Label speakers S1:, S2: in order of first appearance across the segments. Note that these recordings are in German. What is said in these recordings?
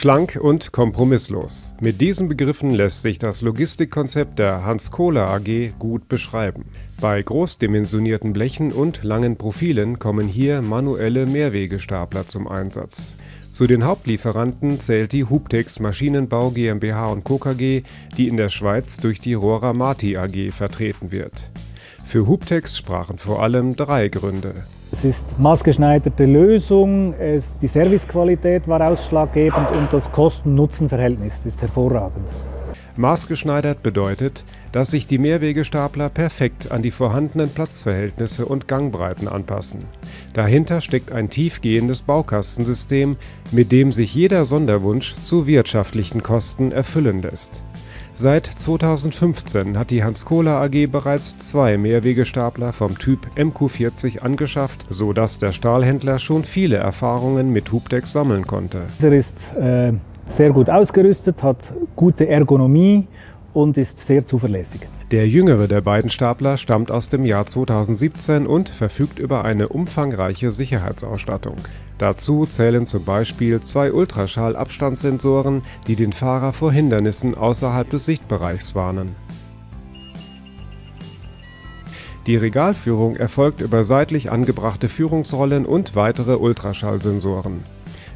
S1: Schlank und kompromisslos. Mit diesen Begriffen lässt sich das Logistikkonzept der Hans Kohler AG gut beschreiben. Bei großdimensionierten Blechen und langen Profilen kommen hier manuelle Mehrwegestapler zum Einsatz. Zu den Hauptlieferanten zählt die Hubtex Maschinenbau GmbH Co. KG, die in der Schweiz durch die Rohrer Marti AG vertreten wird. Für Hubtex sprachen vor allem drei Gründe.
S2: Es ist maßgeschneiderte Lösung, es, die Servicequalität war ausschlaggebend und das Kosten-Nutzen-Verhältnis ist hervorragend.
S1: Maßgeschneidert bedeutet, dass sich die Mehrwegestapler perfekt an die vorhandenen Platzverhältnisse und Gangbreiten anpassen. Dahinter steckt ein tiefgehendes Baukastensystem, mit dem sich jeder Sonderwunsch zu wirtschaftlichen Kosten erfüllen lässt. Seit 2015 hat die Hans Kohler AG bereits zwei Mehrwegestapler vom Typ MQ40 angeschafft, so dass der Stahlhändler schon viele Erfahrungen mit Hubdeck sammeln konnte.
S2: Er ist äh, sehr gut ausgerüstet, hat gute Ergonomie und ist sehr zuverlässig.
S1: Der jüngere der beiden Stapler stammt aus dem Jahr 2017 und verfügt über eine umfangreiche Sicherheitsausstattung. Dazu zählen zum Beispiel zwei Ultraschallabstandssensoren, die den Fahrer vor Hindernissen außerhalb des Sichtbereichs warnen. Die Regalführung erfolgt über seitlich angebrachte Führungsrollen und weitere Ultraschallsensoren.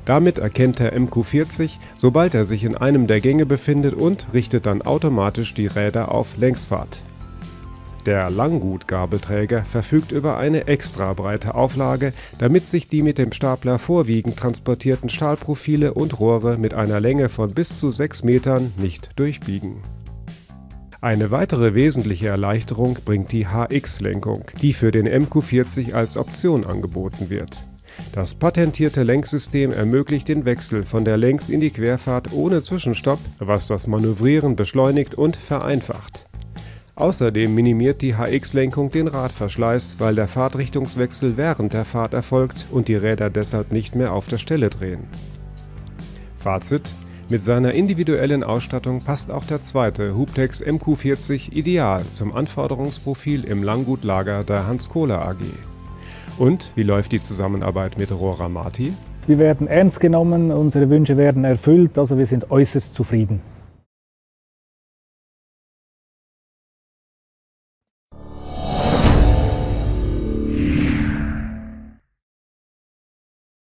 S1: Damit erkennt der MQ40, sobald er sich in einem der Gänge befindet und richtet dann automatisch die Räder auf Längsfahrt. Der Langgutgabelträger verfügt über eine extra breite Auflage, damit sich die mit dem Stapler vorwiegend transportierten Stahlprofile und Rohre mit einer Länge von bis zu 6 Metern nicht durchbiegen. Eine weitere wesentliche Erleichterung bringt die HX-Lenkung, die für den MQ40 als Option angeboten wird. Das patentierte Lenksystem ermöglicht den Wechsel von der Längs- in die Querfahrt ohne Zwischenstopp, was das Manövrieren beschleunigt und vereinfacht. Außerdem minimiert die HX-Lenkung den Radverschleiß, weil der Fahrtrichtungswechsel während der Fahrt erfolgt und die Räder deshalb nicht mehr auf der Stelle drehen. Fazit mit seiner individuellen Ausstattung passt auch der zweite Hubtex MQ40 ideal zum Anforderungsprofil im Langgutlager der Hans Kohler AG. Und wie läuft die Zusammenarbeit mit Rora Marti?
S2: Wir werden ernst genommen, unsere Wünsche werden erfüllt, also wir sind äußerst zufrieden.